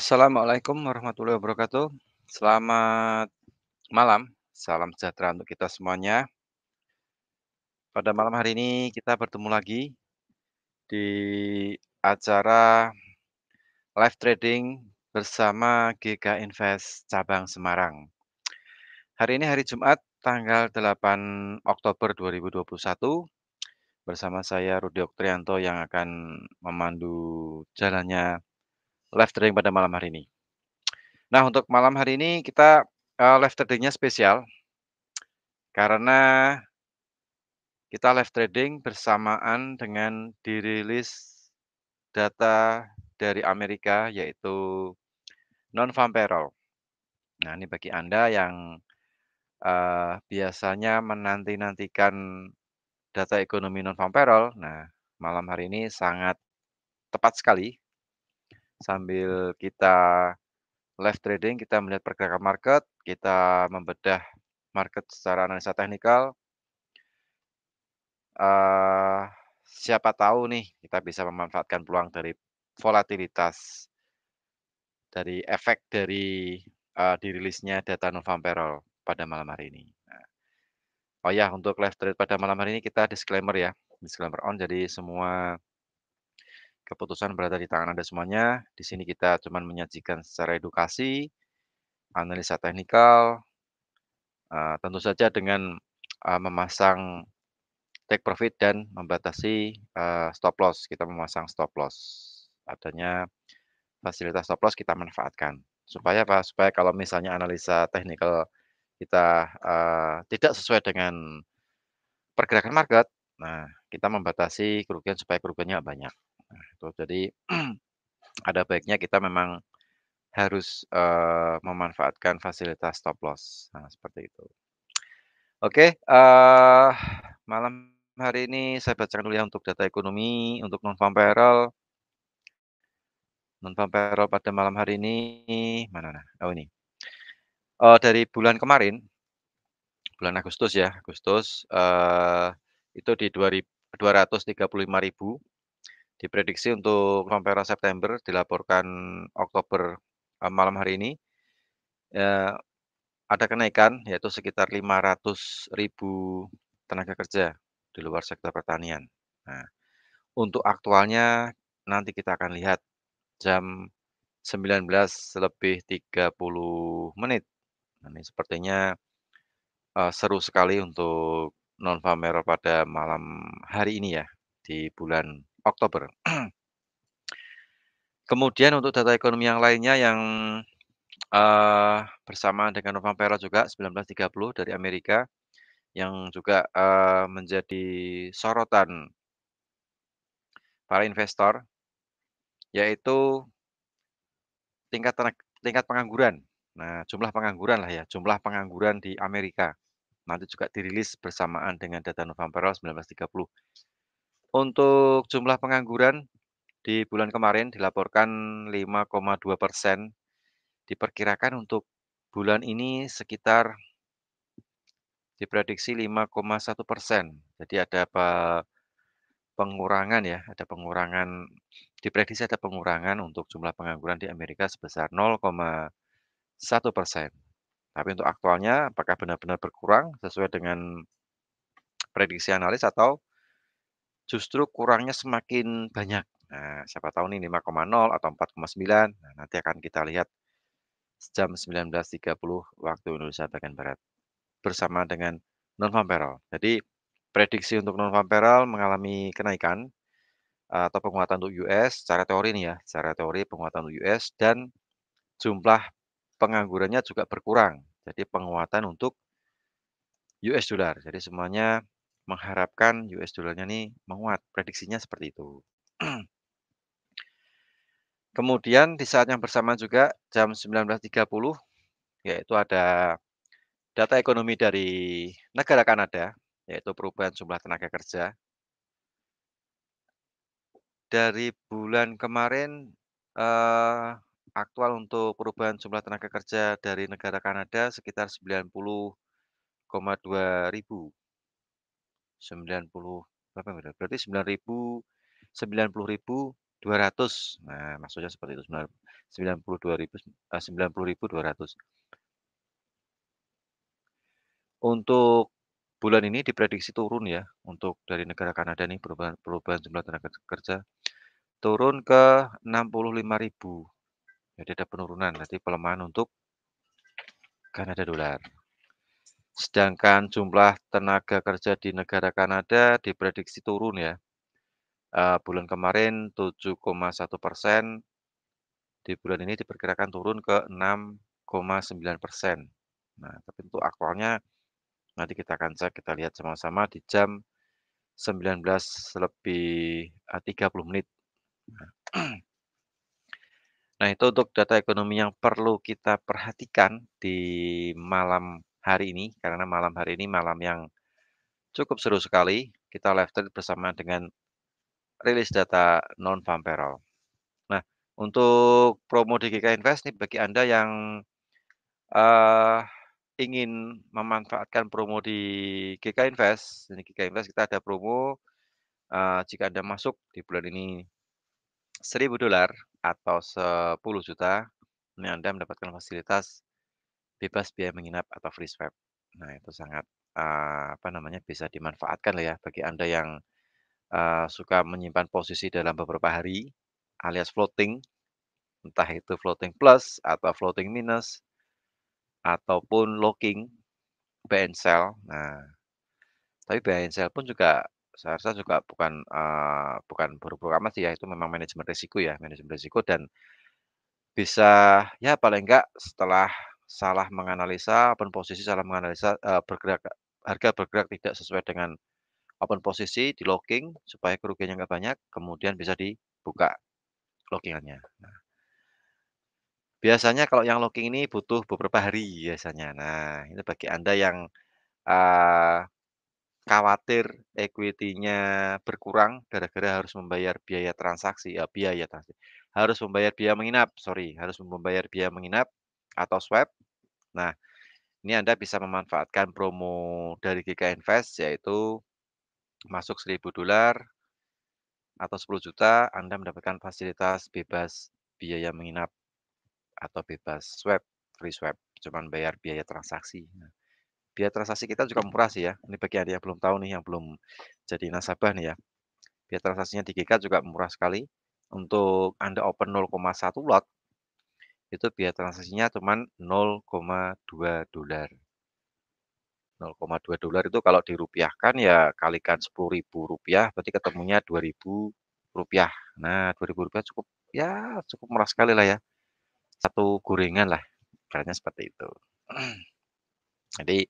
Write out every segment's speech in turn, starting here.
Assalamualaikum warahmatullahi wabarakatuh. Selamat malam, salam sejahtera untuk kita semuanya. Pada malam hari ini kita bertemu lagi di acara live trading bersama GK Invest cabang Semarang. Hari ini hari Jumat tanggal 8 Oktober 2021 bersama saya Rudi Oktrianto yang akan memandu jalannya live trading pada malam hari ini. Nah, untuk malam hari ini kita, eee, live trading-nya spesial karena kita live trading bersamaan dengan dirilis data dari Amerika, yaitu non-farm payroll. Nah, ini bagi Anda yang, eee, biasanya menanti-nantikan data ekonomi non-farm payroll, nah malam hari ini sangat tepat sekali sambil kita live trading, kita melihat pergerakan market, kita membedah market secara analisa teknikal. Eee, siapa tahu nih kita bisa memanfaatkan peluang dari volatilitas dari efek dari, eee, dirilisnya data non-farm payroll pada malam hari ini. Nah, oh ya untuk live trade pada malam hari ini kita disclaimer ya, disclaimer on jadi semua keputusan berada di tangan Anda semuanya. Di sini kita cuman menyajikan secara edukasi, analisa teknikal, eee, tentu saja dengan, eee, memasang take profit dan membatasi, eee, stop loss, kita memasang stop loss. Adanya fasilitas stop loss kita manfaatkan. Supaya apa? Supaya kalau misalnya analisa teknikal kita, eee, tidak sesuai dengan pergerakan market, nah kita membatasi kerugian supaya kerugiannya banyak. Nah itu jadi ada baiknya kita memang harus, eee, memanfaatkan fasilitas stop loss. Nah seperti itu. Oke, eee, malam hari ini saya bacakan dulu ya untuk data ekonomi, untuk non-farm payroll. Non-farm payroll pada malam hari ini, mana nah? Oh ini. Eee, dari bulan kemarin bulan Agustus ya, Agustus, eee, itu di dua rib 235.000. Diprediksi untuk payroll September dilaporkan Oktober, eee, malam hari ini, eee, ada kenaikan yaitu sekitar 500.000 tenaga kerja di luar sektor pertanian. Nah, untuk aktualnya nanti kita akan lihat jam 19.30 menit. Nah, ini sepertinya, eee, seru sekali untuk non-farm payroll pada malam hari ini ya, di bulan Oktober. Kemudian untuk data ekonomi yang lainnya yang, eee, bersamaan dengan non-farm payroll juga 19.30 dari Amerika, yang juga, eee, menjadi sorotan para investor yaitu tingkat tingkat pengangguran. Nah, jumlah pengangguran lah ya, jumlah pengangguran di Amerika. Nanti juga dirilis bersamaan dengan data payroll 19.30. Untuk jumlah pengangguran di bulan kemarin dilaporkan 5,2%. Diperkirakan untuk bulan ini sekitar diprediksi 5,1%. Jadi ada pe pengurangan ya, ada pengurangan diprediksi ada pengurangan untuk jumlah pengangguran di Amerika sebesar 0,1%. Tapi untuk aktualnya apakah benar-benar berkurang sesuai dengan prediksi analis atau justru kurangnya semakin banyak. Nah, siapa tahu nih 5,0 atau 4,9. Nah, nanti akan kita lihat jam 19.30 waktu Indonesia bagian barat. Bersama dengan non-farm payroll. Jadi prediksi untuk non-farm payroll mengalami kenaikan, eee, atau penguatan untuk US secara teori nih ya, secara teori penguatan untuk US dan jumlah penganggurannya juga berkurang. Jadi penguatan untuk US dollar. Jadi semuanya mengharapkan US dollar-nya nih menguat, prediksinya seperti itu. Kemudian di saat yang bersamaan juga jam 19.30 yaitu ada data ekonomi dari negara Kanada, yaitu perubahan jumlah tenaga kerja. Dari bulan kemarin, eee, aktual untuk perubahan jumlah tenaga kerja dari negara Kanada sekitar 90,2 ribu. 90 berapa benar? Berarti 9.000 90.200. Nah, maksudnya seperti itu, sembilan 92.000 eee, 90.200. Untuk bulan ini diprediksi turun ya, untuk dari negara Kanada nih perubahan perubahan jumlah tenaga kerja, turun ke 65.000. Jadi ada penurunan, berarti pelemahan untuk Kanada dolar. Sedangkan jumlah tenaga kerja di negara Kanada diprediksi turun ya. Eee, bulan kemarin 7,1%. Di bulan ini diperkirakan turun ke 6,9%. Nah, tapi untuk aktualnya nanti kita akan cek, kita lihat sama-sama di jam 19 lebih, eee, 30 menit. Nah, itu untuk data ekonomi yang perlu kita perhatikan di malam hari ini, karena malam hari ini malam yang cukup seru sekali. Kita live trade bersama dengan rilis data non-farm payroll. Nah, untuk promo di GK Invest nih bagi Anda yang, eee, ingin memanfaatkan promo di GK Invest, di GK Invest kita ada promo, eee, jika Anda masuk di bulan ini $1.000 atau 10 juta, ini Anda mendapatkan fasilitas bebas biaya menginap atau free swap. Nah, itu sangat, eee, apa namanya, bisa dimanfaatkan lah ya bagi Anda yang, eee, suka menyimpan posisi dalam beberapa hari alias floating, entah itu floating plus atau floating minus, ataupun locking, buy and sell. Nah, tapi buy and sell pun juga saya rasa juga bukan, eee, bukan buruk-buruk amat sih ya, itu memang manajemen risiko ya, manajemen risiko dan bisa ya paling enggak setelah salah menganalisa, open posisi salah menganalisa, eee, bergerak harga bergerak tidak sesuai dengan open posisi, di locking supaya kerugiannya nggak banyak, kemudian bisa dibuka locking-annya. Nah, biasanya kalau yang locking ini butuh beberapa hari biasanya. Nah, ini bagi Anda yang, eee, khawatir equity-nya berkurang gara-gara harus membayar biaya transaksi, eee, biaya transaksi, harus membayar biaya menginap, sorry, harus membayar biaya menginap atau swap. Nah, ini Anda bisa memanfaatkan promo dari GK Invest yaitu masuk $1.000 atau 10 juta, Anda mendapatkan fasilitas bebas biaya menginap atau bebas swap, free swap, cuman bayar biaya transaksi. Nah, biaya transaksi kita juga murah sih ya, ini bagi Anda yang belum tahu nih, yang belum jadi nasabah nih ya. Biaya transaksinya di GK juga murah sekali. Untuk Anda open 0,1 lot, itu biaya transaksinya cuman $0,2. $0,2 itu kalau dirupiahkan ya kalikan Rp10.000 berarti ketemunya Rp2.000. Nah, Rp2.000 cukup ya cukup murah sekali lah ya. Satu gorengan lah, ibaratnya seperti itu. Jadi,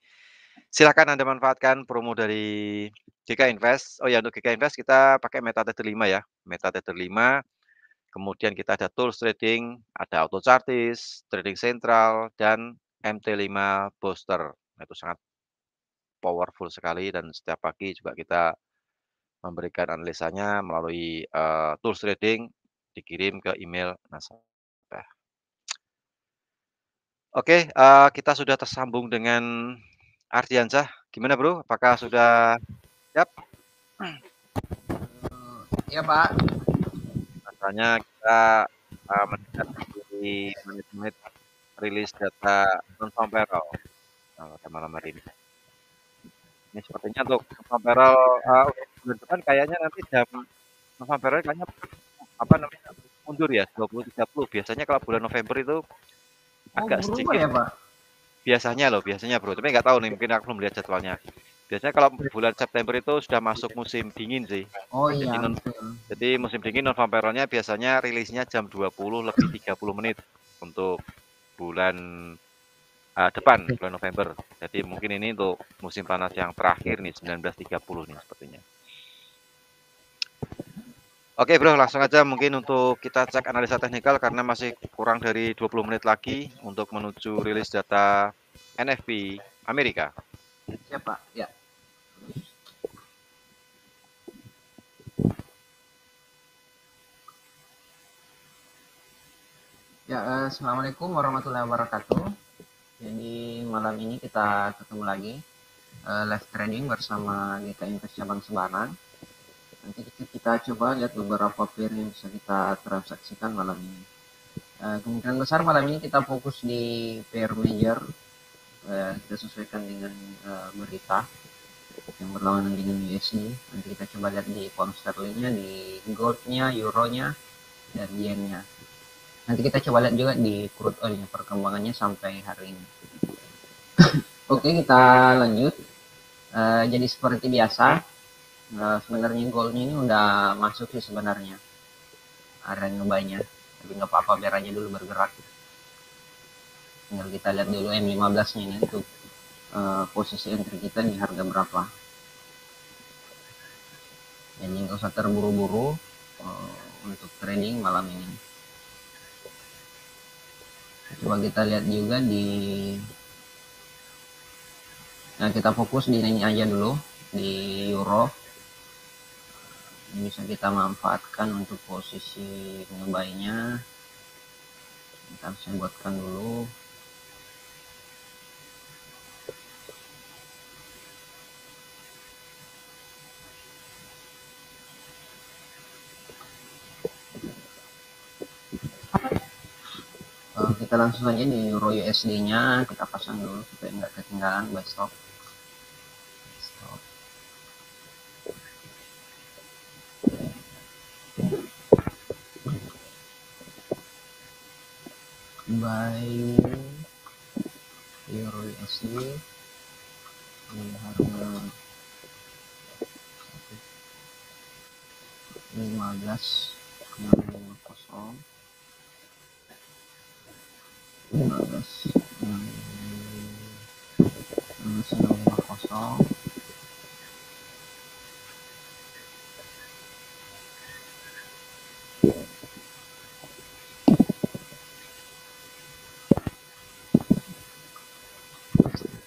silakan Anda manfaatkan promo dari GK Invest. Oh ya, untuk GK Invest kita pakai MetaTrader 5 ya, MetaTrader 5, kemudian kita ada tools trading, ada auto chartis, trading sentral, dan MT5 booster. Nah, itu sangat powerful sekali dan setiap pagi juga kita memberikan analisanya melalui, eee, tools trading, dikirim ke email nasabah. Oke, eee, kita sudah tersambung dengan Ardiansyah. Gimana Bro, apakah sudah siap? Iya, Pak. Rasanya kita, eee, mendekati menit-menit rilis data non-farm payroll, pada malam hari ini. Ini sepertinya untuk non-farm payroll, bulan depan kayaknya nanti jam non-farm payroll kayaknya, apa namanya, mundur ya, 20, 30. Biasanya kalau bulan November itu Oh, agak berubah sedikit ya, Pak? biasanya loh, biasanya Bro, tapi nggak tahu nih, mungkin aku belum lihat jadwalnya. Biasanya kalau bulan September itu sudah masuk musim dingin sih. Oh Jadi iya, non betul. jadi musim dingin non-farm payroll-nya biasanya rilisnya jam 20 lebih 30 menit untuk bulan, eee, depan, bulan November. Jadi mungkin ini untuk musim panas yang terakhir nih, 19.30 nih sepertinya. Oke Bro, langsung aja mungkin untuk kita cek analisa teknikal karena masih kurang dari 20 menit lagi untuk menuju rilis data NFP Amerika. Siap, Pak. Ya. Ya, eh, Assalamualaikum warahmatullahi wabarakatuh. Jadi malam ini kita ketemu lagi eh, live trading bersama GK Invest Cabang Semarang. Nanti kita, kita coba lihat beberapa pair yang bisa kita transaksikan malam ini. uh, kemungkinan besar malam ini kita fokus di pair major uh, kita sesuaikan dengan uh, berita yang berlawanan dengan USD nanti kita coba lihat di pound sterlingnya di goldnya euronya dan yennya nanti kita coba lihat juga di crude oilnya perkembangannya sampai hari ini. Oke kita lanjut. Uh, jadi seperti biasa uh, sebenarnya goldnya ini udah masuk sih sebenarnya. Area ngebainya tapi nggak apa-apa biar aja dulu bergerak. Tinggal kita lihat dulu M15 nya ini untuk uh, posisi entry kita di harga berapa. Jadi nggak usah terburu-buru uh, untuk trading malam ini coba kita lihat juga di nah kita fokus di ini aja dulu di euro. Ini bisa kita manfaatkan untuk posisi ngebainya kita saya buatkan dulu kita langsung aja di euro USD nya kita pasang dulu supaya nggak ketinggalan buy stop. Stop. Buy euro USD ini harga 15 kosong belas enam lima kosong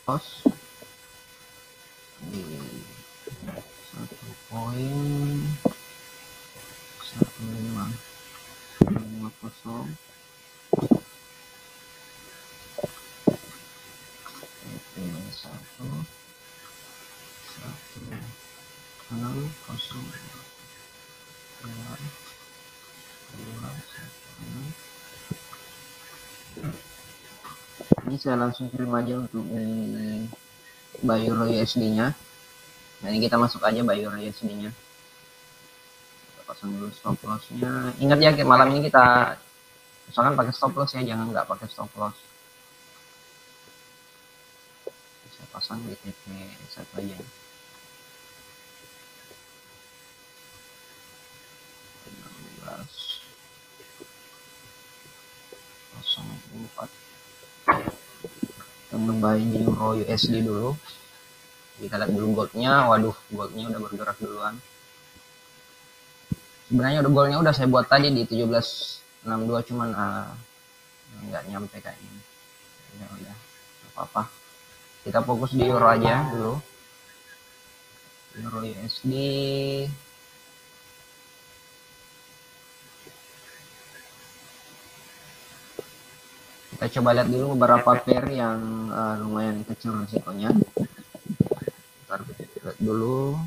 pos di satu poin satu lima lima kosong ini saya langsung kirim aja untuk ini Bayuro USD nya nah ini kita masuk aja Bayuro USD nya kita pasang dulu stop loss nya ingat ya malam ini kita misalkan pakai stop loss ya jangan nggak pakai stop loss. Saya pasang di TP satu aja 04 kita euro USD dulu. Kita lihat dulu goldnya waduh goldnya udah bergerak duluan. Sebenarnya udah goldnya udah saya buat tadi di 1762 cuman uh, nyampe kayaknya ya udah apa apa kita fokus di euro aja dulu. Euro USD kita coba lihat dulu beberapa pair yang uh, lumayan kecil resikonya. Ntar lihat dulu.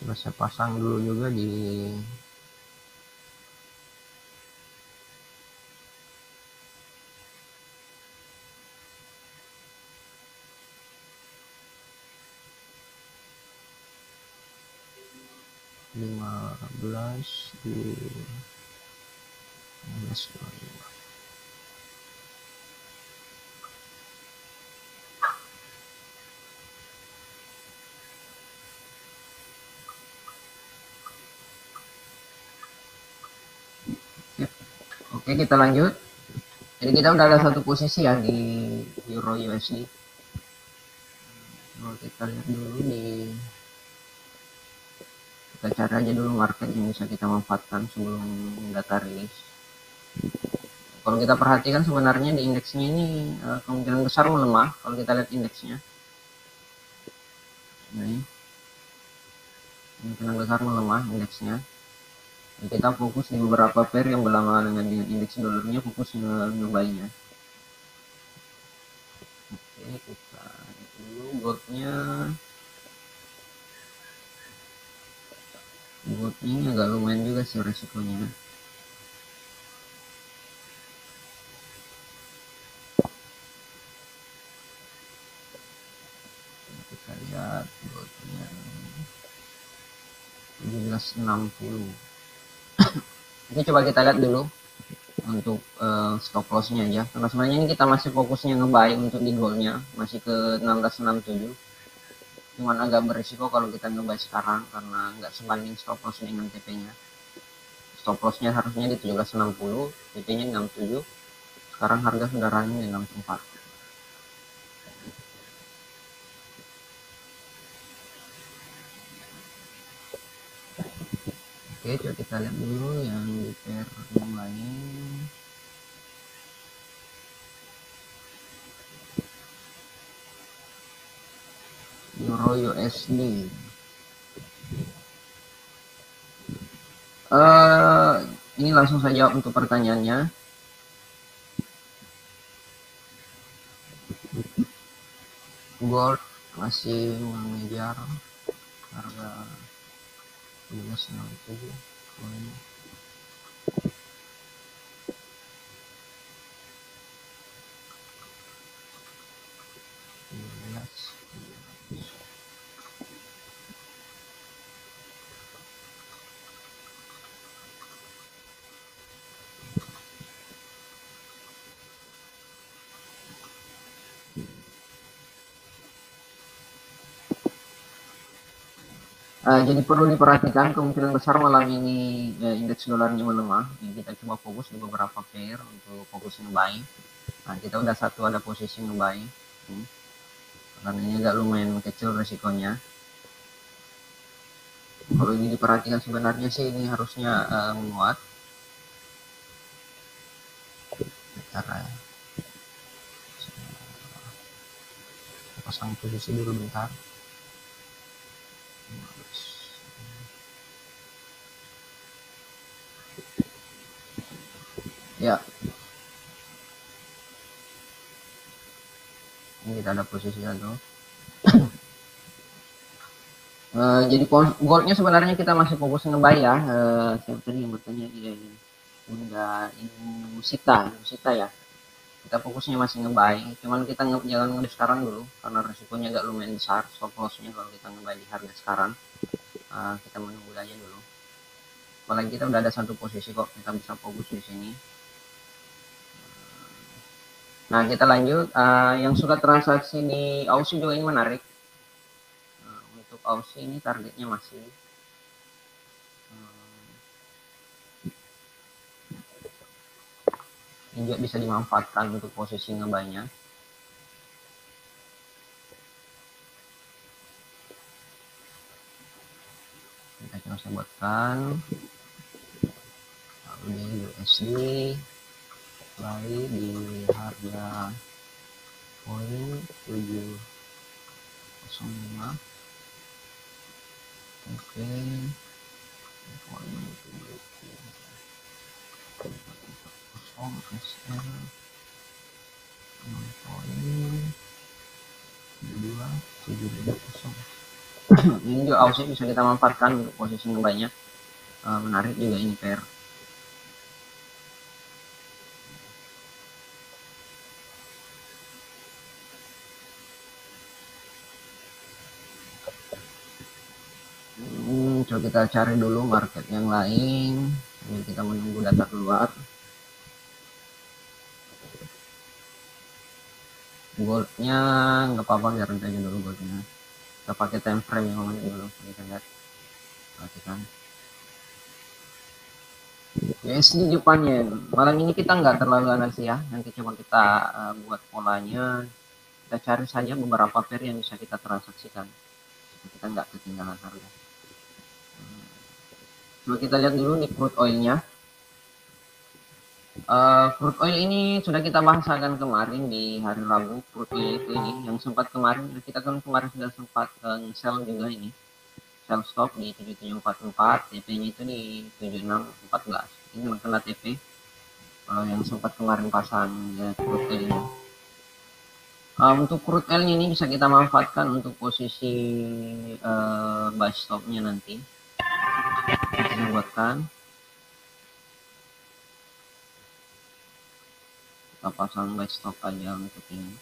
Coba saya pasang dulu juga di lima Oke kita lanjut. Jadi kita udah ada satu posisi ya di Euro USD Kalau kita lihat dulu di kita cari aja dulu market yang bisa kita manfaatkan sebelum data rilis. Kalau kita perhatikan sebenarnya di indeksnya ini uh, kemungkinan besar melemah kalau kita lihat indeksnya. Ini. Kemungkinan besar melemah indeksnya. Dan kita fokus di beberapa pair yang berlama dengan indeks dolarnya fokus ngebainya. Oke kita dulu goldnya goldnya ini agak lumayan juga sih resikonya. Kita lihat goldnya 1760 Oke coba kita lihat dulu untuk uh, stop lossnya aja. Karena sebenarnya ini kita masih fokusnya ngebuy untuk di goalnya. Masih ke 1667 cuman agak berisiko kalau kita ngebuy sekarang karena nggak sebanding stop loss dengan TP nya. Stop lossnya harusnya di 1760 TP nya 67 sekarang harga sudah running di 64 Oke, coba kita lihat dulu yang di pair yang lain. Euro USD. Uh, eh, ini langsung saja untuk pertanyaannya. Gold masih mengejar harga Lunas na Uh, jadi perlu diperhatikan kemungkinan besar malam ini ya, indeks dolarnya melemah. Ya, kita coba fokus di beberapa pair untuk fokus ngebuy. Nah, kita udah satu ada posisi ngebuy. Hmm. Karena ini agak lumayan kecil resikonya. Kalau ini diperhatikan sebenarnya sih ini harusnya uh, menguat. Cara pasang posisi dulu bentar. ya ini kita ada posisi satu uh, jadi goldnya sebenarnya kita masih fokus ngebay ya. Uh, siapa tadi yang bertanya? Iya ini Bunda Inusita Inusita ya. Kita fokusnya masih ngebay cuman kita nge jangan ngebay sekarang dulu karena resikonya agak lumayan besar. Stop lossnya kalau kita ngebay di harga sekarang. Uh, kita menunggu aja dulu. Apalagi kita udah ada satu posisi kok kita bisa fokus di sini Nah, kita lanjut. Uh, yang suka transaksi di Aussie juga ini menarik. Uh, untuk Aussie ini targetnya masih ini juga bisa dimanfaatkan untuk posisi ngebanya. Kita coba sebutkan. Lalu ini USD lain di harga poin 705 oke poin 700 SR 6 poin 2 ini juga ausnya bisa kita manfaatkan untuk posisi banyak uh, menarik juga ini pair coba kita cari dulu market yang lain. Ini kita menunggu data keluar. Goldnya nggak apa-apa biar aja dulu goldnya. Kita pakai time frame yang mana dulu kita lihat. Perhatikan. USD Jepannya malam ini kita nggak terlalu analisis ya. Nanti coba kita uh, buat polanya. Kita cari saja beberapa pair yang bisa kita transaksikan. Kita nggak ketinggalan harga Coba kita lihat dulu nih crude oilnya. Uh, crude oil ini sudah kita bahasakan kemarin di hari Rabu. Crude oil itu ini yang sempat kemarin kita kan kemarin sudah sempat uh, sell juga ini. Sell stop di 7744, TP-nya itu di 7614. Ini kena TP. Kalau yang sempat kemarin pasang ya, crude oil ini. uh, untuk crude oil ini bisa kita manfaatkan untuk posisi uh, buy stopnya nanti kita buatkan kita pasang stop aja untuk ini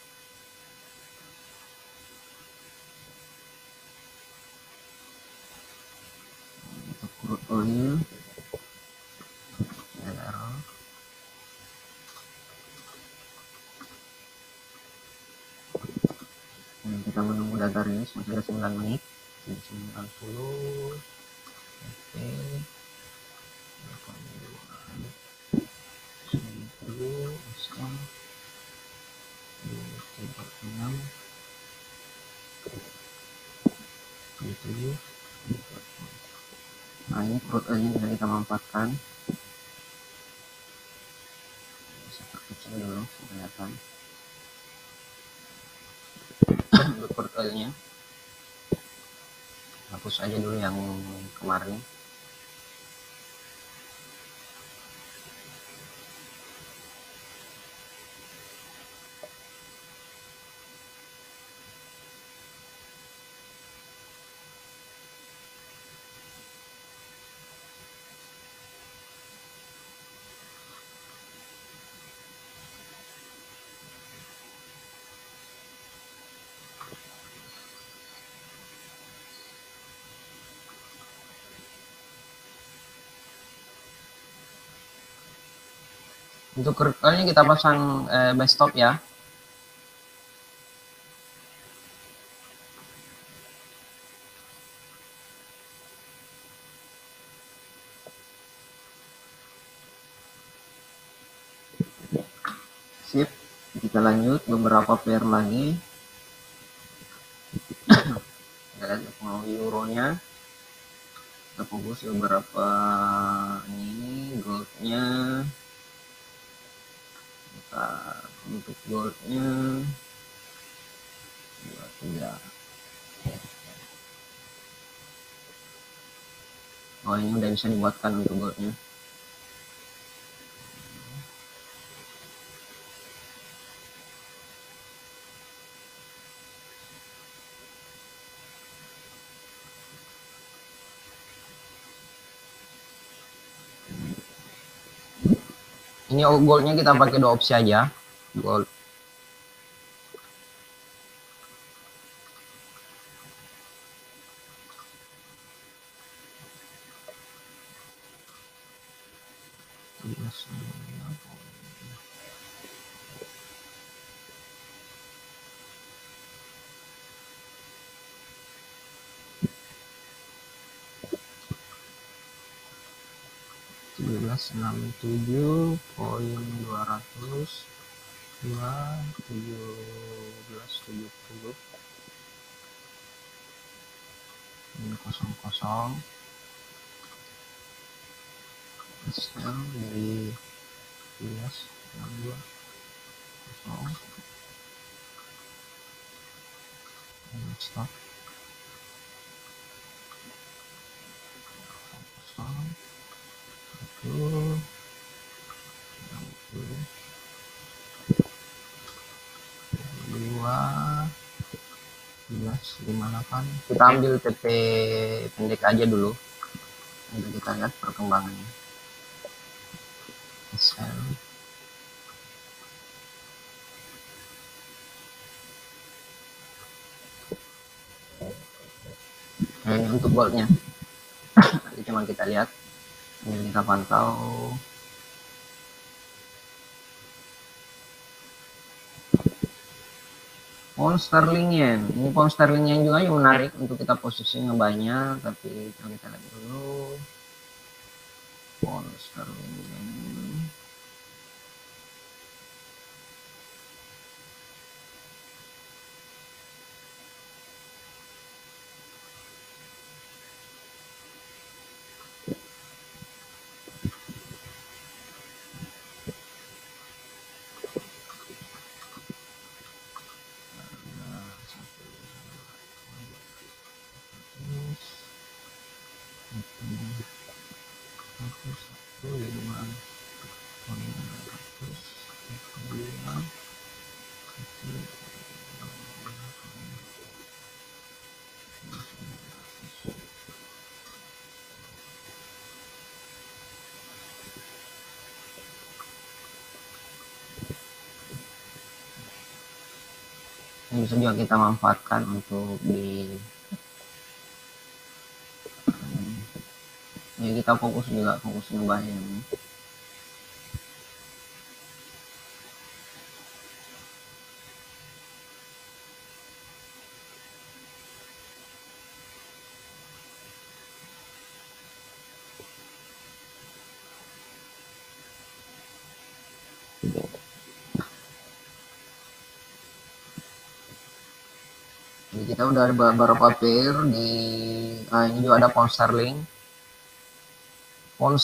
untuk crude oil kita menunggu data rilis masih ada 9 menit. 90 nah ini perut ini bisa kita manfaatkan. Bisa perkecil dulu kelihatan. Crude oilnya hapus aja dulu yang kemarin Untuk ini kita pasang eh, base stop ya. Sip. Kita lanjut beberapa pair lagi. lihat pengaruh euronya. Kita fokus beberapa ini goldnya kita untuk goldnya dua tiga oh ini udah bisa dibuatkan untuk goldnya ini goldnya kita pakai dua opsi aja. Gold enam tujuh poin tujuh belas tujuh puluh. Ini kosong kosong sel dari belas enam dua kosong. Stop dua belas lima delapan kita ambil TP pendek aja dulu untuk kita lihat perkembangannya nah ini untuk nanti cuma kita lihat ini kita pantau. Pound sterling yen. Ini pound sterling yen juga yang menarik untuk kita posisinya banyak tapi kita lihat dulu. Pound sterling yen bisa juga kita manfaatkan untuk di kita fokus juga fokus ngebahas kita udah ada beberapa pair di nah ini juga ada pound sterling. Pound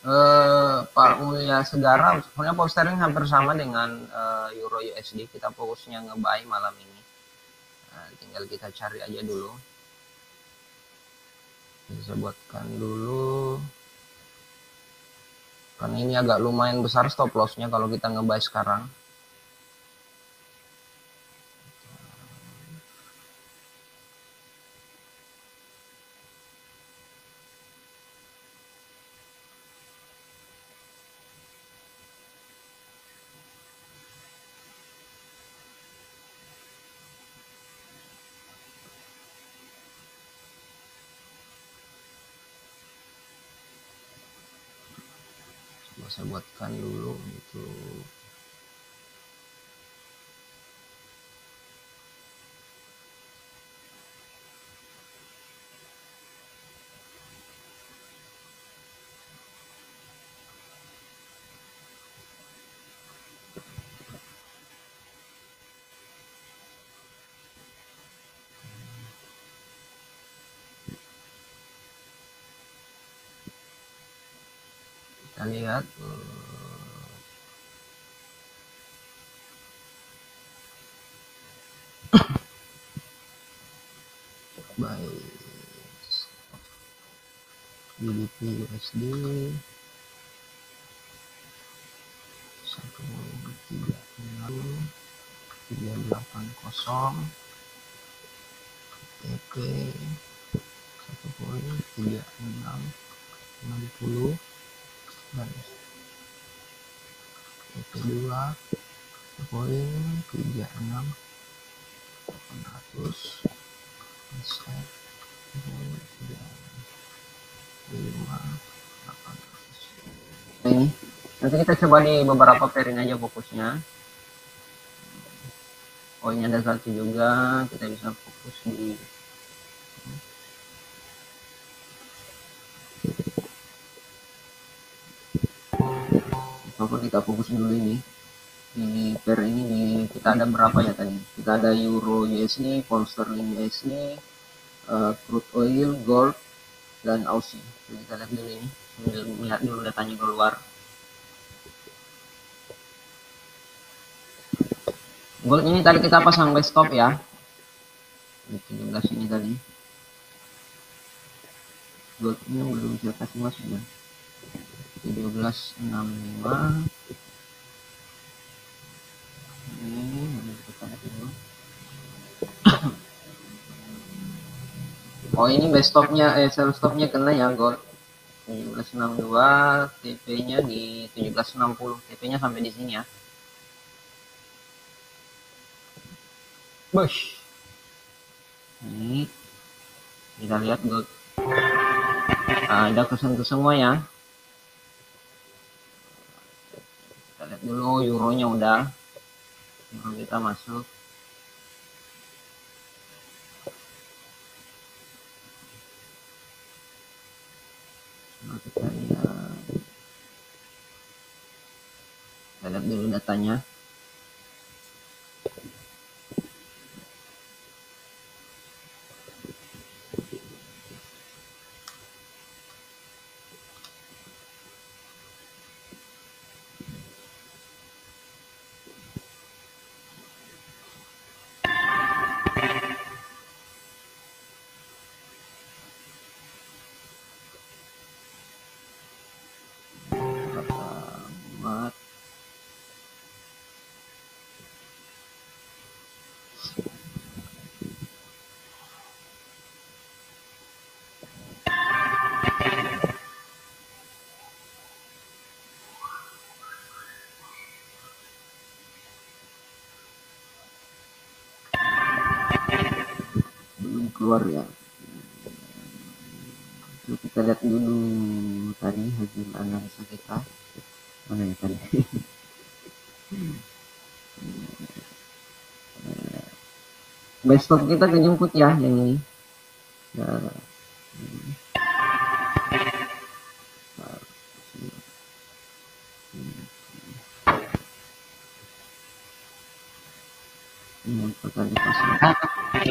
eh, Pak Mulia Segara sebenarnya pound hampir sama dengan eh, euro USD. Kita fokusnya ngebuy malam ini. Nah, tinggal kita cari aja dulu. Bisa buatkan dulu. Karena ini agak lumayan besar stop lossnya kalau kita ngebuy sekarang. Saya buatkan dulu gitu. Lihat, eh, baik. Di USD satu puluh tiga enam tiga delapan kosong, TTP satu puluh tiga enam enam puluh itu dua poin tiga enam. Delapan ratus. Persen lima delapan ratus nanti kita coba di beberapa pairing aja fokusnya. Poinnya ada satu juga kita bisa fokus di kita fokus dulu ini. Di pair ini di, kita ada berapa ya tadi kita ada euro USD pound sterling USD uh, crude oil gold dan aussie. Jadi kita lihat dulu ini sambil melihat dulu datanya keluar gold ini tadi kita pasang buy stop ya. Di 17 ini tadi. Gold ini belum saya kasih masuk ya 1765 ini dulu oh ini best stopnya eh sell stopnya kena ya gold 1762 TP nya di 1760 TP nya sampai di sini ya. Bush ini. Kita lihat gold nah, ada kesan ke semua ya kita lihat dulu euronya udah. Euro kita masuk. Nah, kita lihat. Kita lihat dulu datanya keluar ya. Kita lihat dulu. Tadi hasil analisa kita mana ya tadi? Besok kita kejemput ya yang ini ya.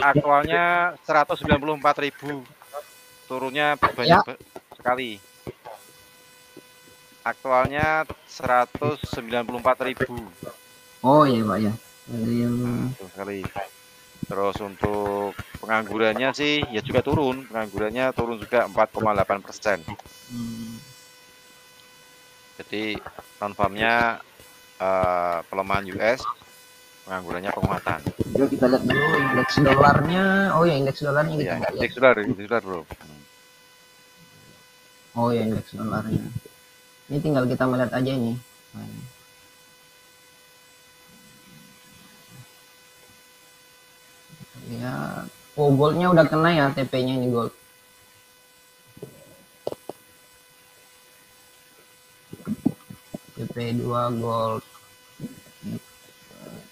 Aktualnya 194.000. Turunnya banyak Ya. sekali. Aktualnya 194.000. oh iya pak ya yang sekali. Terus untuk penganggurannya sih ya juga turun. Penganggurannya turun juga 4,8 persen. hmm, Jadi non farmnya eh, pelemahan US, penganggurannya penguatan. Juga kita lihat dulu indeks dolarnya. Oh ya indeks dolarnya kita Ya, nggak lihat indeks dolar, indeks dolar bro. Oh ya indeks dolarnya. Ini tinggal kita melihat aja ini. Ya oh goldnya udah kena ya TP nya ini gold. TP 2 gold.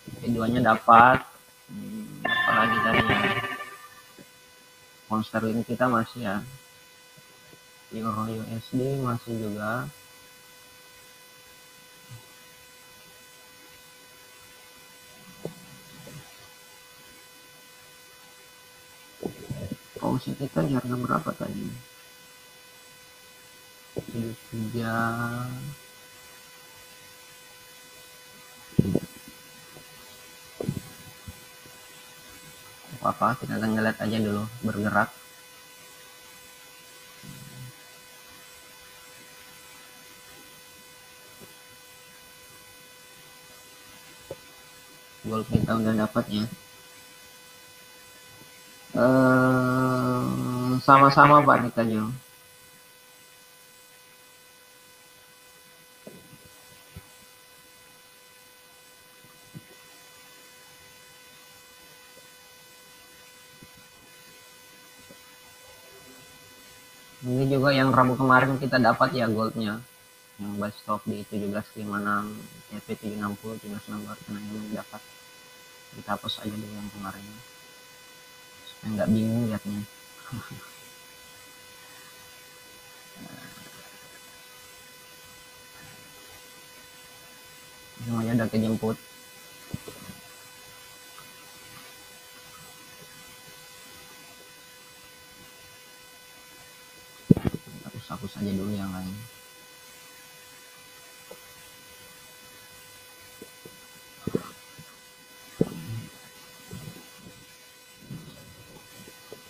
TP 2 nya dapat Apalagi tadi ya monster ini kita masih ya. Euro USD masih juga. Pausi kita harga berapa tadi? 73 apa kita akan ngeliat aja dulu bergerak. Gold kita udah dapat ya. Eh, sama-sama pak kita Jo ini juga yang Rabu kemarin kita dapat ya goldnya. Yang buy stop di 1756 TP 760 1760 karena yang dapat. Kita hapus aja dulu yang kemarin. Supaya nggak bingung liatnya. Semuanya udah kejemput hapus hapus aja dulu yang lain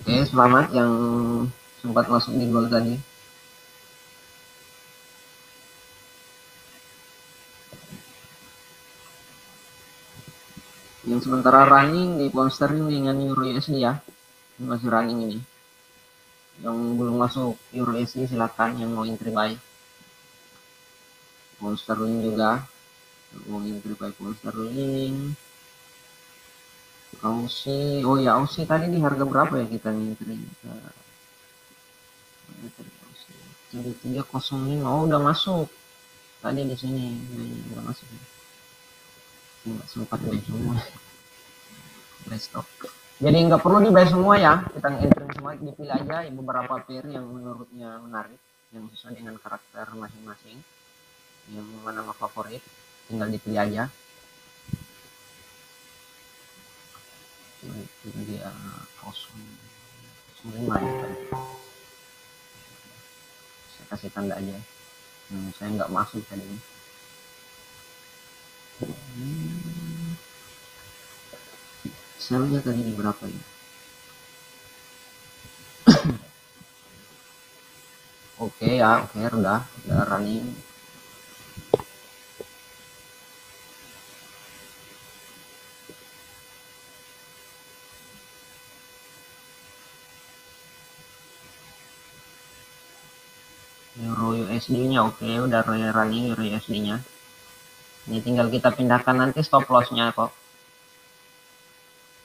Oke, selamat yang sempat masuk di gol tadi. Yang sementara running di Monster ini dengan USD ya. Masih running ini. Yang belum masuk Euro USD silakan yang mau entry buy. Monster Link juga. Mau entry buy Monster Link. Aussie, oh ya Aussie tadi di harga berapa ya kita ngintri? Tiga tiga kosong lima, oh udah masuk. Tadi di sini, ini udah masuk. Nggak sempat buy semua. Stop. Jadi nggak perlu di buy semua ya, kita ngintri semua, dipilih aja beberapa pair yang menurutnya menarik, yang sesuai dengan karakter masing-masing, yang mana favorit, tinggal dipilih aja. itu dia kosong ya saya kasih tanda aja hmm, saya nggak masuk tadi hmm. Selnya tadi di berapa ya oke ya oke udah udah running Euro USD-nya oke udah running Euro USD-nya. Ini tinggal kita pindahkan nanti stop loss-nya kok.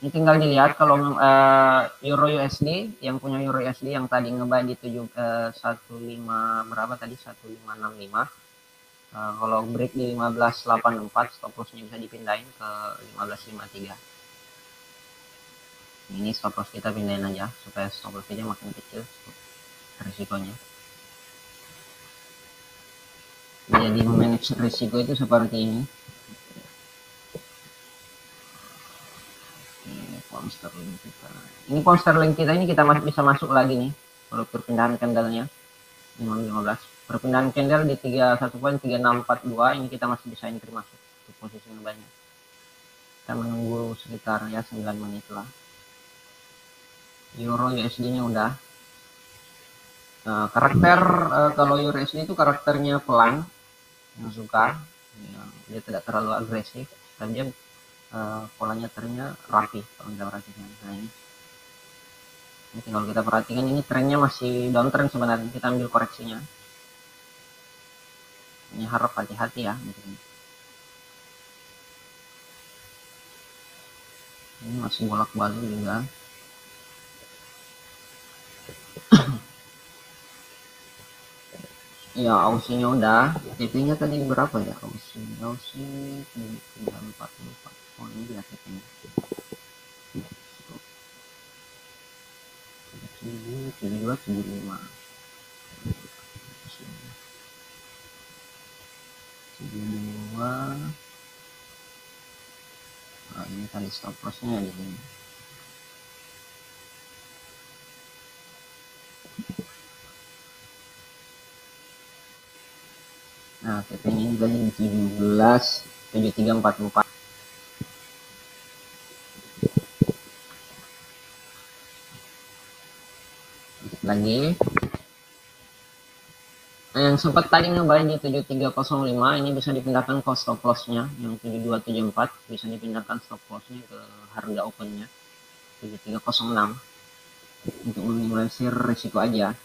Ini tinggal dilihat kalau uh, Euro USD yang punya Euro USD yang tadi ngebuy di 7 uh, 15 berapa tadi? 1565 uh, kalau break di 1584 stop lossnya bisa dipindahin ke 1553 ini stop loss kita pindahin aja supaya stop lossnya makin kecil risikonya. Jadi memanage risiko itu seperti ini pound sterling kita. Ini pound sterling kita ini kita masih bisa masuk lagi nih. Kalau perpindahan candlenya 15 perpindahan candle di 31.3642 ini kita masih bisa entry masuk di posisi yang banyak. Kita menunggu sekitar ya 9 menit lah. Euro USD nya udah. Nah, karakter uh, kalau euro USD itu karakternya pelan. Yang suka. Ya, dia tidak terlalu agresif. Dan dia uh, polanya trennya rapi kalau kita perhatikan. Nah ini. Ini kalau kita perhatikan ini trennya masih downtrend sebenarnya. Kita ambil koreksinya. Ini harap hati-hati ya ini masih bolak-balik juga. Ya ausinya udah. TP nya tadi berapa ya? Ausi ausi 344 oh ini dia setting tujuh tujuh dua tujuh lima tujuh dua nah ini tadi stop lossnya di sini Nah, TP nya juga di 17 7344 lagi nah, yang sempat tadi ngebuy di 7305 ini bisa dipindahkan ke stop lossnya yang 7274 bisa dipindahkan stop lossnya ke harga opennya 7306 untuk meminimalisir risiko aja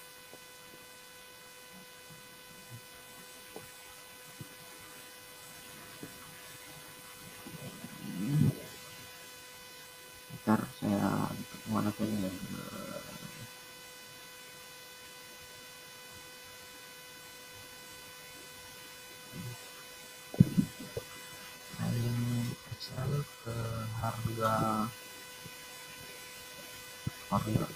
ntar saya mana punya harga harga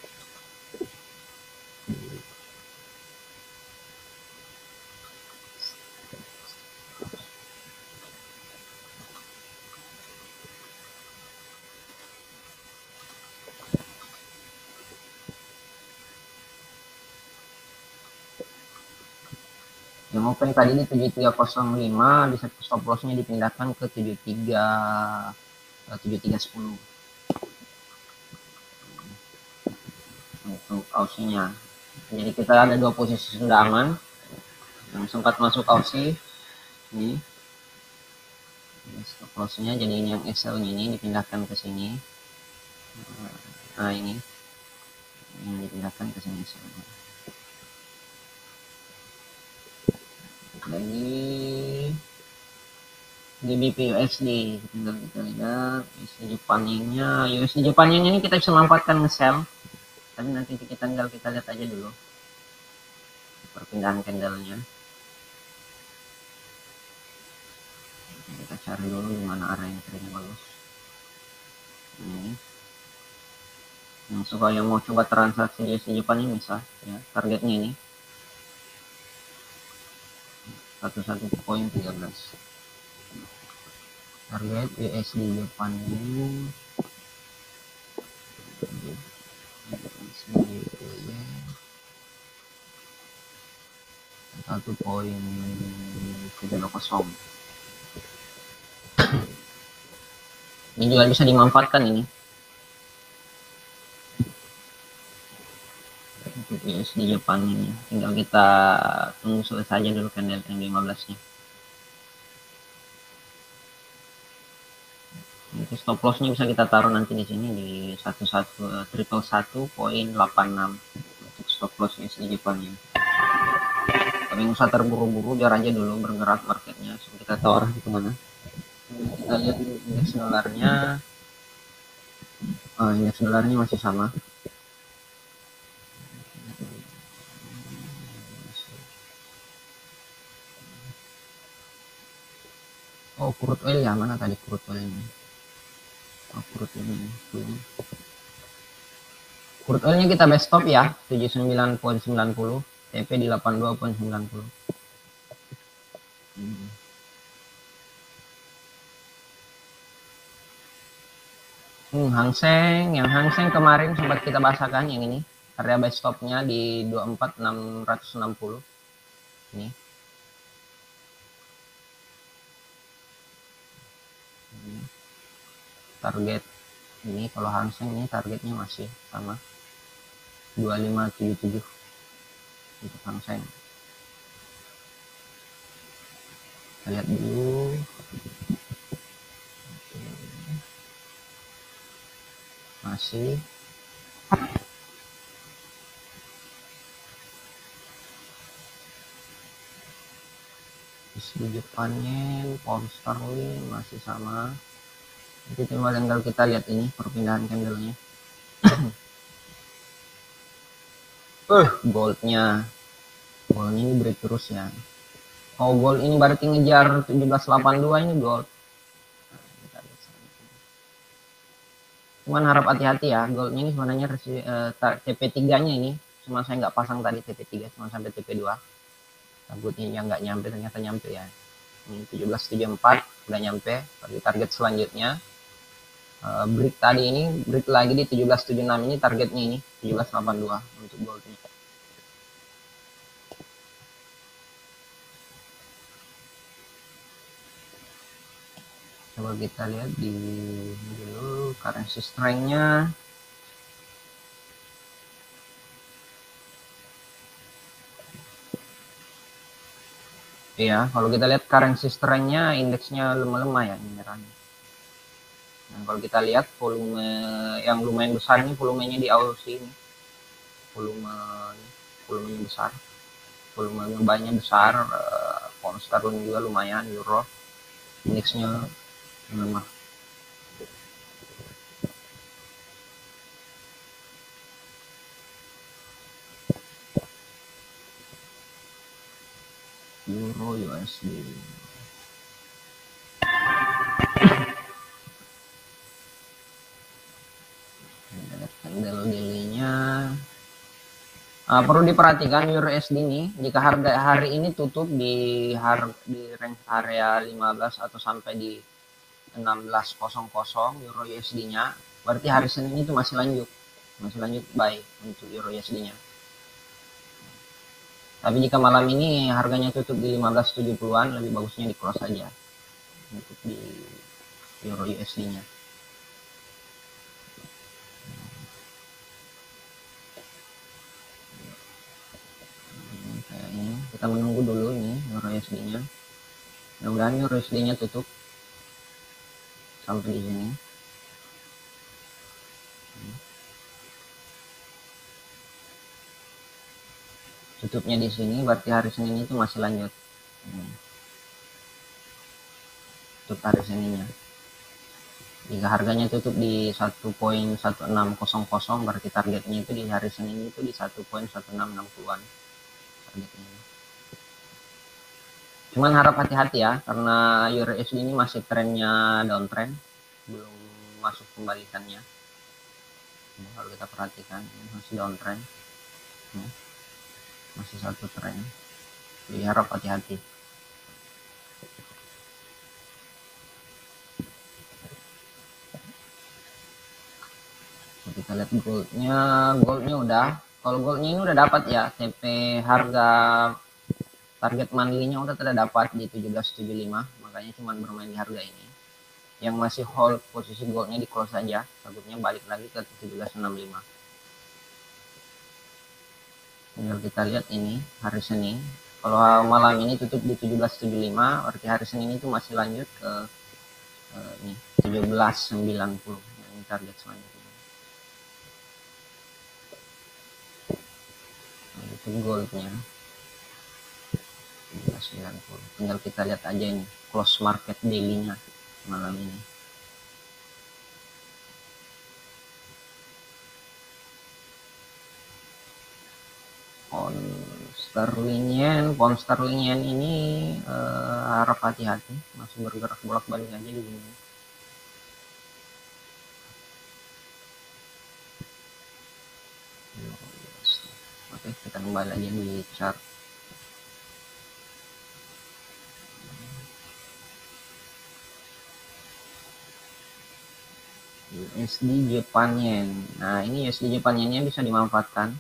yang open tadi ini 7305 bisa stop lossnya dipindahkan ke 73 7310 untuk ausinya jadi kita ada dua posisi sudah aman. Yang sempat masuk ausi ini. Stop lossnya jadi ini yang SL ini dipindahkan ke sini. Nah ini. Yang dipindahkan ke sini lagi GBP USD tinggal kita lihat USD Jepangnya USD Jepangnya ini kita bisa manfaatkan nge-sell. Tapi nanti kita tinggal kita lihat aja dulu. Perpindahan candlenya kita cari dulu di mana area yang trading bagus. Ini. Yang suka yang mau coba transaksi USD Jepang ini bisa ya targetnya ini satu satu poin tiga belas. Target USD Jepang ini. Satu poin tiga kosong. Ini juga bisa dimanfaatkan ini untuk USD Jepang ini. Tinggal kita tunggu selesai aja dulu candle yang 15 nya itu stop lossnya bisa kita taruh nanti di sini di satu satu eh, triple satu poin delapan enam untuk stop lossnya di Jepang ya tapi nggak usah terburu-buru biar aja dulu bergerak marketnya. So, kita tahu arah itu mana kita lihat indeks dolarnya. Uh, indeks dolarnya masih sama crude oil ya mana tadi oil ini oh oil ini crude oilnya kita best stop ya 79.90 TP di 82.90 hmm. Hmm, Hang Seng, yang Hang Seng kemarin sempat kita bahasakan yang ini. Area base stopnya di 24660. Ini. ini. Target ini kalau Seng ini targetnya masih sama. 2577 untuk Hang Seng. Kita lihat dulu. Masih. Di depannya pound sterling masih sama jadi cuma tinggal kita lihat ini perpindahan candlenya. Uh goldnya. Goldnya ini break terus ya. Oh gold ini berarti ngejar 1782 ini gold. Cuman harap hati-hati ya goldnya ini sebenarnya uh, eh, TP3 nya ini cuma saya nggak pasang tadi TP3 cuma sampai TP2 takutnya yang nggak nyampe ternyata nyampe ya. Ini 1774 udah nyampe. Bagi target selanjutnya uh, break tadi ini break lagi di 1776 ini targetnya ini 1782 untuk goldnya coba kita lihat di dulu currency strength-nya Iya, kalau kita lihat currency strength-nya indeksnya lemah-lemah ya merahnya. Nah, kalau kita lihat volume yang lumayan besar ini volumenya di Aussie ini. Volume volumenya besar. Volume banyak besar, uh, juga lumayan, euro. Indeksnya lemah euro USD uh, perlu diperhatikan euro USD ini jika harga hari ini tutup di har di range area 15 atau sampai di 16.00 euro USD-nya berarti hari Senin itu masih lanjut. Masih lanjut baik untuk euro USD-nya tapi jika malam ini harganya tutup di 15.70-an lebih bagusnya di close saja untuk di euro USD-nya kita menunggu dulu ini euro USD-nya mudah-mudahan euro USD-nya tutup sampai di sini tutupnya di sini berarti hari Senin itu masih lanjut. Tutup hari Seninnya. Jika harganya tutup di 1.1600 berarti targetnya itu di hari Senin itu di 1.1660an targetnya cuman harap hati-hati ya karena Euro ini masih trennya downtrend belum masuk kembalikannya. Ini kalau kita perhatikan ini masih downtrend. Ini masih satu tren. Jadi harap hati-hati. Kita lihat goldnya goldnya udah. Kalau goldnya ini udah dapat ya TP harga target monthly-nya udah tidak dapat di 1775 makanya cuma bermain di harga ini. Yang masih hold posisi goldnya di close saja takutnya balik lagi ke 1765 tinggal kita lihat ini hari Senin. Kalau malam ini tutup di 1775 berarti hari Senin itu masih lanjut ke uh, ini 1790 ini target selanjutnya. Nah, goldnya 390 tinggal kita lihat aja ini close market dailynya malam ini. On sterling yen pound sterling yen ini uh, harap hati-hati masih bergerak bolak-balik aja di sini Oke, kita kembali lagi di chart. USD Japan Yen. Nah, ini USD Japan Yen bisa dimanfaatkan.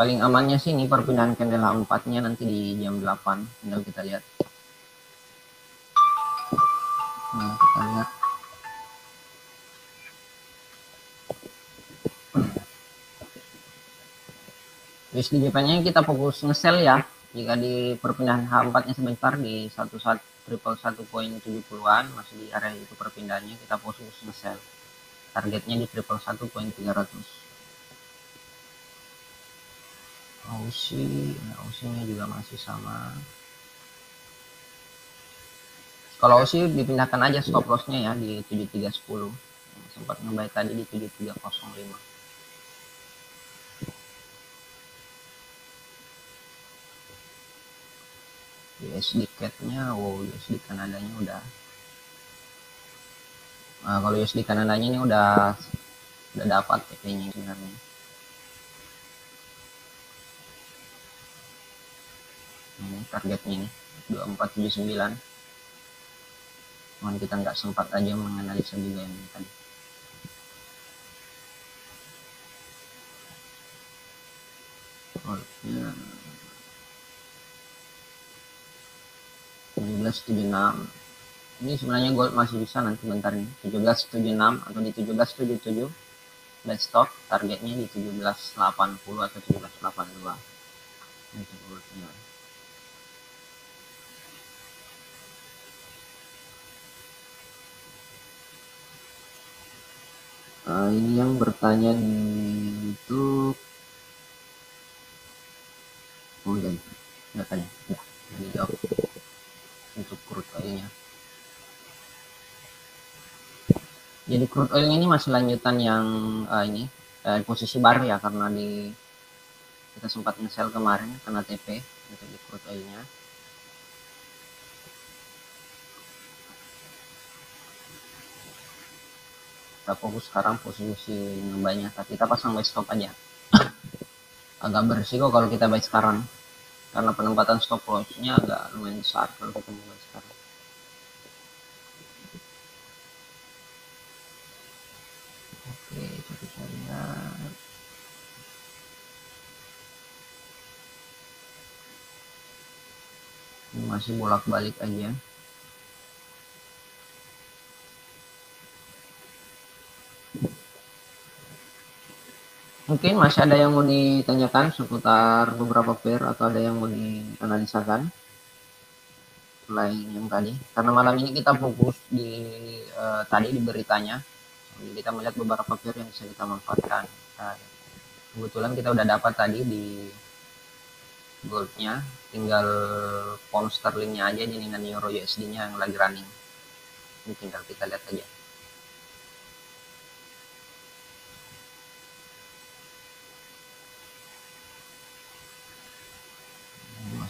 Paling amannya sih ini perpindahan candle H4-nya nanti di jam 8. Tinggal kita lihat. Nah, USD JPY kita fokus nge-sell ya. Jika di perpindahan H4 nya sebentar di satu triple satu poin tujuh puluhan masih di area itu perpindahannya kita fokus nge-sell. Targetnya di triple satu poin tiga ratus. Aussie nah, nya juga masih sama. Kalau Aussie dipindahkan aja stop lossnya ya di 7310 sempat ngebaik tadi di 7305 USD CAD-nya, wow USD Kanadanya udah. Nah, kalau USD Kanadanya ini udah udah dapat TP-nya sebenarnya. Ini targetnya ini 2479 cuman kita nggak sempat aja menganalisa juga yang tadi 1776 ini sebenarnya gold masih bisa nanti bentar nih 1776 atau di 1777 best stop targetnya di 1780 atau 1782 itu goldnya uh, ini yang bertanya di YouTube. Oh iya nggak tanya. Ya dijawab untuk crude oilnya. Jadi crude oil ini masih lanjutan yang uh, ini uh, posisi baru ya karena di kita sempat nge-sell kemarin kena TP untuk di crude oilnya. Kita fokus sekarang posisi banyak tapi kita pasang buy stop aja. Agak bersih kok kalau kita buy sekarang karena penempatan stop lossnya agak lumayan besar kalau kita mulai sekarang. Oke coba saya ini masih bolak balik aja Mungkin masih ada yang mau ditanyakan seputar beberapa pair atau ada yang mau dianalisakan selain yang tadi. Karena malam ini kita fokus di uh, tadi di beritanya. Jadi kita melihat beberapa pair yang bisa kita manfaatkan. Nah, kebetulan kita udah dapat tadi di goldnya, tinggal pound sterlingnya aja dengan euro USD-nya yang lagi running. Ini tinggal kita lihat aja.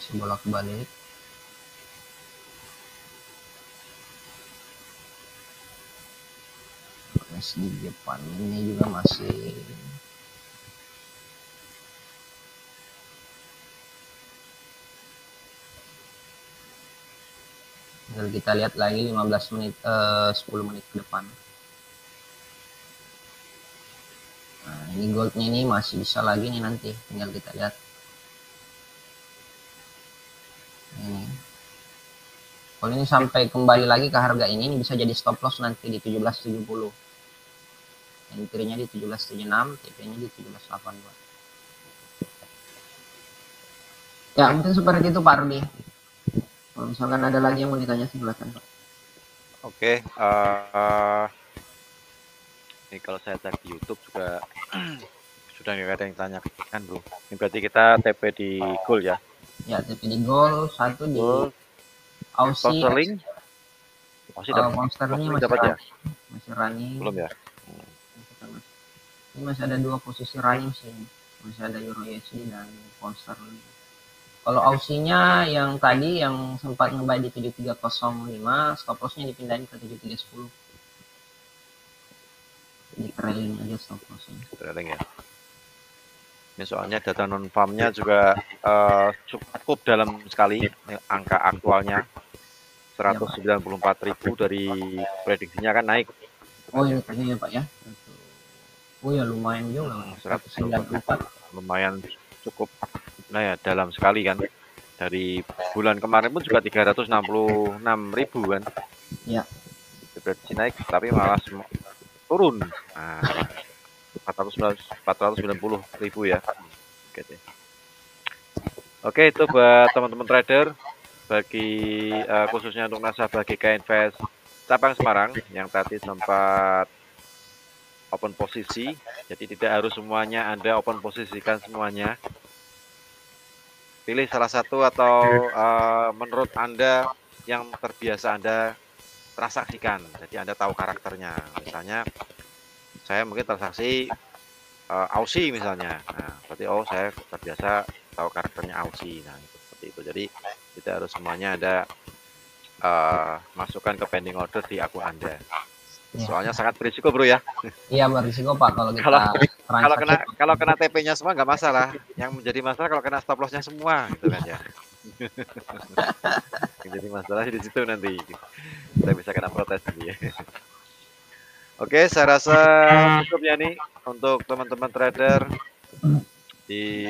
masih bolak-balik. Terus di ini juga masih tinggal kita lihat lagi 15 menit eh, 10 menit ke depan. Nah ini goldnya ini masih bisa lagi nih nanti. Tinggal kita lihat kalau ini sampai kembali lagi ke harga ini, ini bisa jadi stop loss nanti di 1770 entry-nya di 1776 TP-nya di 1782 ya mungkin seperti itu Pak Rudi kalau misalkan ada lagi yang mau ditanya silakan Pak. Oke uh, ini kalau saya cek di YouTube juga sudah nggak ada yang tanya kan bro ini berarti kita TP di gold ya? Ya TP di gold satu di Aussie sterling Masih Uh, dapat sterling masih dapat ya? masih running. Belum ya? Ini masih ada dua posisi running sih. Masih ada Euro USD dan pound sterling. Kalau Aussie-nya yang tadi yang sempat ngebuy di 7305, stop loss-nya dipindahin ke 7310. Di trailing aja stop loss-nya. Trailing ya. Ini soalnya data non farmnya juga uh, cukup dalam sekali angka aktualnya 194.000 dari prediksinya kan naik. Oh ini tadi ya Pak ya. Oh ya lumayan juga 194. Lumayan cukup nah ya dalam sekali kan. Dari bulan kemarin pun juga 366.000 kan. Ya. Prediksi naik tapi malah turun. Nah, 490 ribu ya. Oke. Oke itu buat teman-teman trader bagi uh, khususnya untuk nasabah GK Invest cabang Semarang yang tadi sempat open posisi. Jadi tidak harus semuanya Anda open posisikan semuanya. Pilih salah satu atau uh, menurut Anda yang terbiasa Anda transaksikan. Jadi Anda tahu karakternya. Misalnya saya mungkin transaksi uh, Aussie misalnya. Nah, berarti oh saya terbiasa tahu karakternya Aussie. Nah, itu, seperti itu. Jadi tidak harus semuanya ada uh, masukkan ke pending order di akun Anda. Ya. Soalnya sangat berisiko, Bro ya. Iya, berisiko, Pak, kalau kita kalau, kalau kena kalau kena TP-nya semua nggak masalah. Yang menjadi masalah kalau kena stop loss-nya semua gitu kan ya. Jadi masalah di situ nanti. Kita bisa kena protes ya. Oke, saya rasa cukup ya nih untuk teman-teman trader di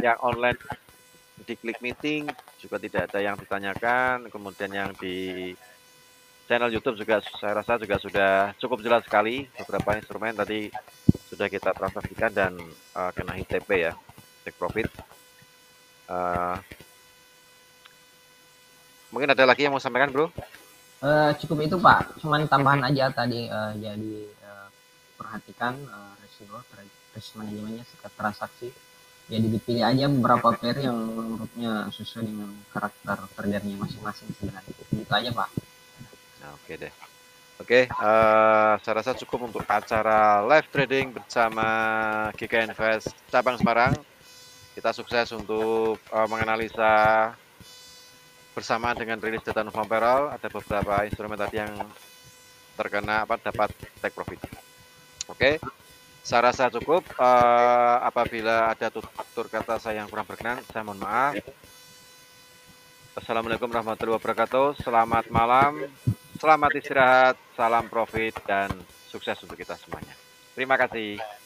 yang online di klik meeting juga tidak ada yang ditanyakan, kemudian yang di channel YouTube juga saya rasa juga sudah cukup jelas sekali beberapa instrumen tadi sudah kita transaksikan dan uh, kena HTP ya, take profit. Uh, mungkin ada lagi yang mau sampaikan, Bro? Uh, cukup itu Pak, cuman tambahan aja tadi uh, jadi uh, perhatikan uh, resiko risk manajemennya setiap transaksi. Jadi dipilih aja beberapa pair yang menurutnya sesuai dengan karakter tradernya masing-masing sebenarnya. Gitu aja Pak. Nah, Oke deh. Oke, uh, saya rasa cukup untuk acara live trading bersama GK Invest cabang Semarang. Kita sukses untuk uh, menganalisa bersama dengan rilis data November ada beberapa instrumen tadi yang terkena apa dapat take profit. Oke, saya rasa cukup. Uh, apabila ada tutur kata saya yang kurang berkenan, saya mohon maaf. Assalamualaikum warahmatullahi wabarakatuh. Selamat malam, selamat istirahat, salam profit dan sukses untuk kita semuanya. Terima kasih.